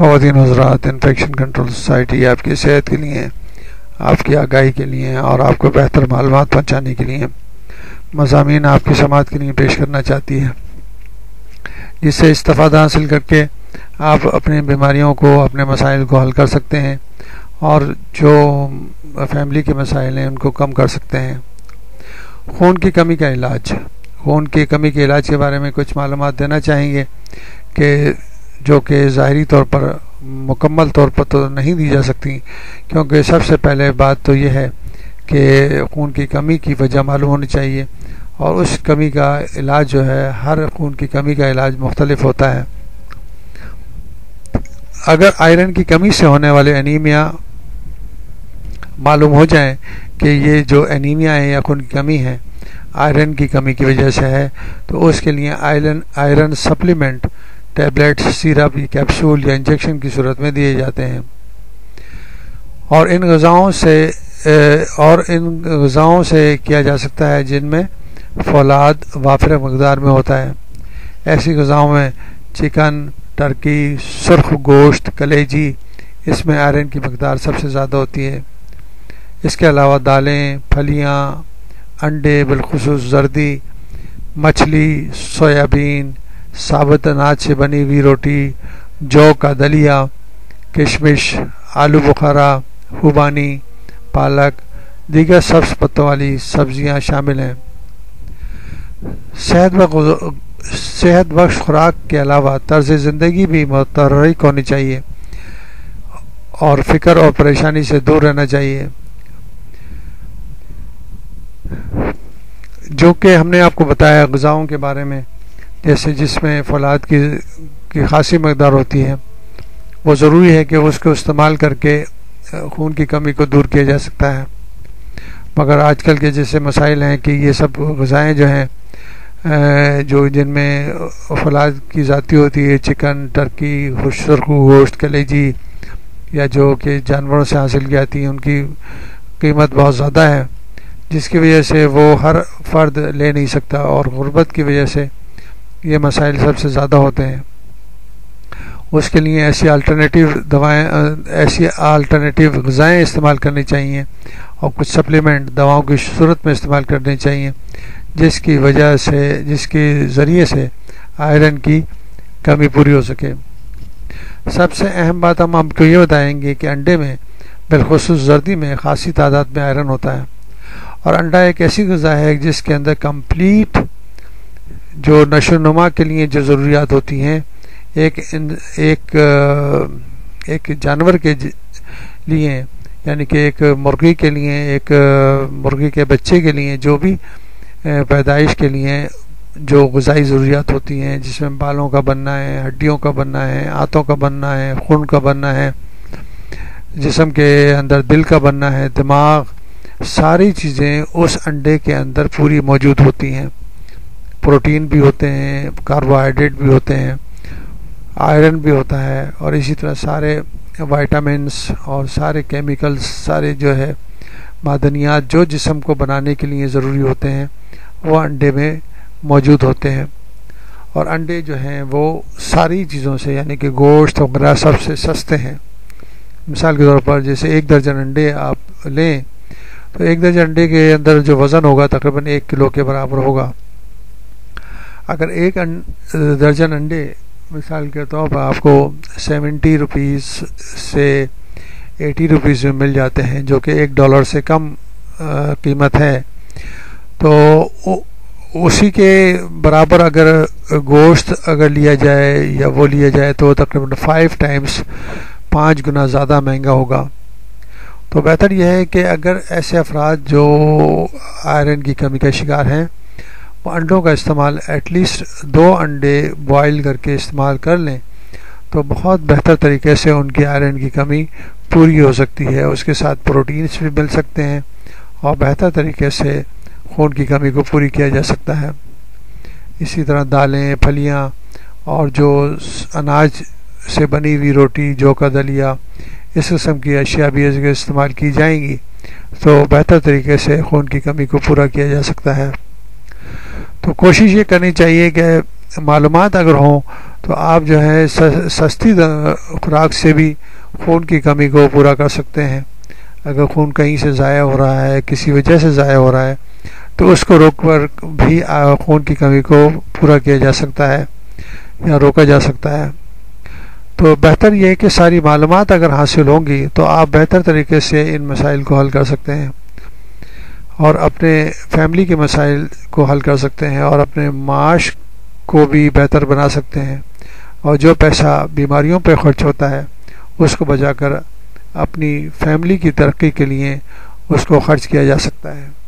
ख़वान हजरात infection control society आपकी सेहत के लिए, आपकी आगाही के लिए और आपको बेहतर मालूम पहुँचाने के लिए। मजामी आपकी समात के लिए पेश करना चाहती है, जिससे इस्तफ़ादा हासिल करके आप अपनी बीमारियों को, अपने मसाइल को हल कर सकते हैं और जो फैमिली के मसाइल हैं उनको कम कर सकते हैं। खून की कमी का इलाज, खून की कमी के इलाज के बारे में कुछ मालूम देना चाहेंगे कि जो कि ज़ाहरी तौर पर, मुकम्मल तौर पर तो नहीं दी जा सकती, क्योंकि सबसे पहले बात तो यह है कि खून की कमी की वजह मालूम होनी चाहिए, और उस कमी का इलाज जो है, हर खून की कमी का इलाज मुख्तलिफ़ होता है। अगर आयरन की कमी से होने वाले एनीमिया मालूम हो जाए कि ये जो एनीमिया है या खून की कमी है, आयरन की कमी की वजह से है तो उसके लिए iron iron supplement tablet syrup या कैप्सूल या इंजेक्शन की सूरत में दिए जाते हैं। और इन गज़ाओं से और इन गज़ाओं से किया जा सकता है जिनमें फौलाद वाफर मकदार में होता है। ऐसी गज़ाओं में चिकन, टर्की, सुर्ख, गोश्त, कलेजी, इसमें आयरन की मकदार सबसे ज़्यादा होती है। इसके अलावा दालें, फलियाँ, अंडे, बिलखसूस, जर्दी, मछली, सोयाबीन साबुत अनाज से बनी हुई रोटी, जौ का दलिया, किशमिश, आलू बुखारा खुबानी पालक, दीगर सब्ज पत्तों वाली सब्ज़ियाँ शामिल हैं। सेहत सेहत बख्श खुराक के अलावा तर्ज ज़िंदगी भी मतरक होनी चाहिए और फ़िक्र और परेशानी से दूर रहना चाहिए। जो कि हमने आपको बताया, गज़ाओं के बारे में। जैसे जिसमें फलाद की की खासी मकदार होती है। वो ज़रूरी है कि उसको इस्तेमाल करके खून की कमी को दूर किया जा सकता है। मगर आजकल के जैसे मसाइल हैं कि ये सब गज़ाएँ जो हैं जो जिनमें फलाद की ज़ाती होती है, चिकन, टर्की सुरखू गोश्त, कलेजी, या जो कि जानवरों से हासिल की जाती हैं, उनकी कीमत बहुत ज़्यादा है, जिसकी वजह से वो हर फर्द ले नहीं सकता और गुर्बत की वजह से ये मसाइल सबसे ज़्यादा होते हैं। उसके लिए ऐसी अल्टरनेटिव दवाएँ ऐसी अल्टरनेटिव गज़ाएँ इस्तेमाल करनी चाहिए और कुछ सप्लीमेंट दवाओं की सूरत में इस्तेमाल करनी चाहिए, जिसकी वजह से, जिसके ज़रिए से आयरन की कमी पूरी हो सके। सबसे अहम बात हम आपको ये बताएँगे कि अंडे में, बिलखसूस जर्दी में खासी तादाद में आयरन होता है। और अंडा एक ऐसी गज़ा है जिसके अंदर कंप्लीट जो नशो नुमा के लिए जो ज़रूरियात होती हैं, एक एक एक जानवर के लिए, यानी कि एक मुर्गी के लिए, एक मुर्गी के बच्चे के लिए, जो भी पैदाइश के लिए जो गज़ाई ज़रूरियात होती हैं, जिसमें बालों का बनना है, हड्डियों का बनना है, आँतों का बनना है, खून का बनना है, जिसम के अंदर दिल का बनना है, दिमाग, सारी चीज़ें उस अंडे के अंदर पूरी मौजूद होती हैं। प्रोटीन भी होते हैं कार्बोहाइड्रेट भी होते हैं आयरन भी होता है और इसी तरह सारे वाइटामस और सारे केमिकल्स सारे जो है मादनियात, जो जिसम को बनाने के लिए ज़रूरी होते हैं, वो अंडे में मौजूद होते हैं। और अंडे जो हैं, वो सारी चीज़ों से, यानी कि गोश्त वगैरह सबसे सस्ते हैं। मिसाल के तौर पर जैसे एक दर्जन अंडे आप लें तो एक दर्जन अंडे के अंदर जो वज़न होगा तकरीबन एक किलो के बराबर होगा। अगर एक दर्जन अंडे मिसाल के तौर पर आपको सेवेंटी रुपीज़ से एटी रुपीज़ में मिल जाते हैं, जो कि एक डॉलर से कम कीमत है तो उसी के बराबर अगर गोश्त अगर लिया जाए या वो लिया जाए तो तकरीबन फाइव टाइम्स पाँच गुना ज़्यादा महँगा होगा। तो बेहतर यह है कि अगर ऐसे अफराद जो आयरन की कमी का शिकार हैं अंडों का इस्तेमाल एटलीस्ट दो अंडे बॉयल करके इस्तेमाल कर लें तो बहुत बेहतर तरीके से उनकी आयरन की कमी पूरी हो सकती है। उसके साथ प्रोटीन्स भी मिल सकते हैं और बेहतर तरीके से खून की कमी को पूरी किया जा सकता है। इसी तरह दालें, फलियाँ और जो अनाज से बनी हुई रोटी, जो का दलिया इस किस्म की अशिया भी इसके इस्तेमाल की जाएँगी तो बेहतर तरीके से खून की कमी को पूरा किया जा सकता है। तो कोशिश ये करनी चाहिए कि मालूम अगर हों तो आप जो है सस्ती खुराक से भी खून की कमी को पूरा कर सकते हैं। अगर खून कहीं से ज़ाया हो रहा है, किसी वजह से ज़ाया हो रहा है तो उसको रोक कर भी खून की कमी को पूरा किया जा सकता है, या रोका जा सकता है। तो बेहतर यह है कि सारी मालूम अगर हासिल होंगी तो आप बेहतर तरीके से इन मसाइल को हल कर सकते हैं। और अपने फैमिली के मसाइल को हल कर सकते हैं और अपने माश को भी बेहतर बना सकते हैं। और जो पैसा बीमारियों पर खर्च होता है, उसको बचाकर अपनी फैमिली की तरक्की के लिए उसको खर्च किया जा सकता है।